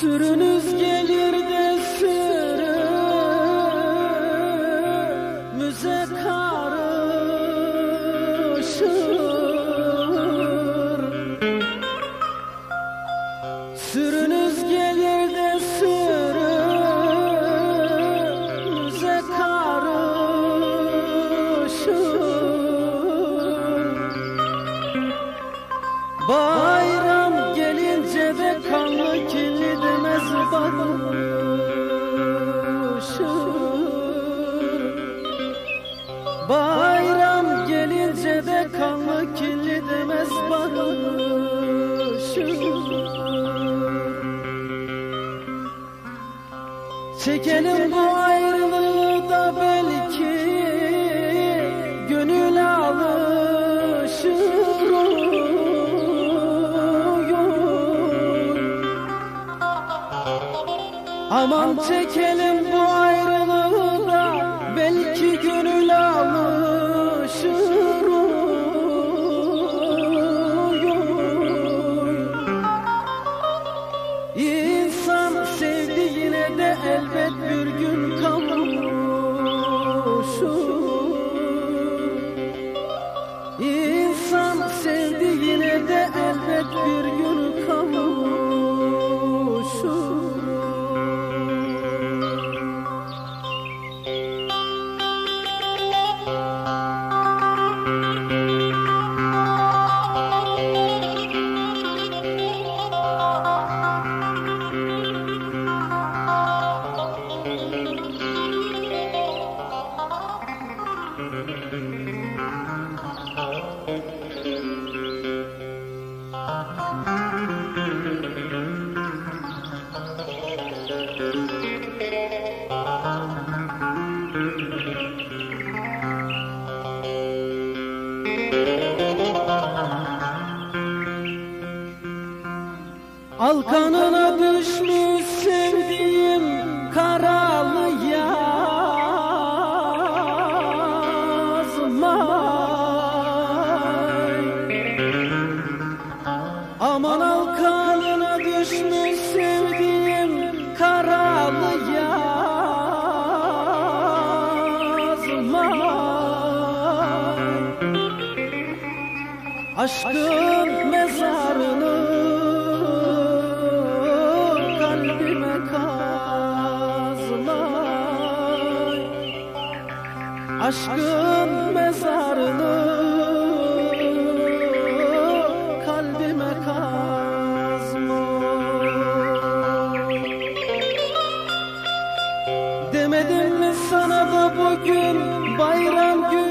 Sürünüz gelir de sürü Müze karışır. Sürünüz gelir Bayram gelince de kanlı kirli demez barışır Bayram gelince de kanlı kirli demez barışır Çekelim bu Aman çekelim bu ayrılığı da belki gönül alışır Al kanına Aşkın mezarını kalbime kazmay Aşkın mezarını kalbime kazma Demedim mi sana da bugün bayram günüdür